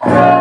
Oh!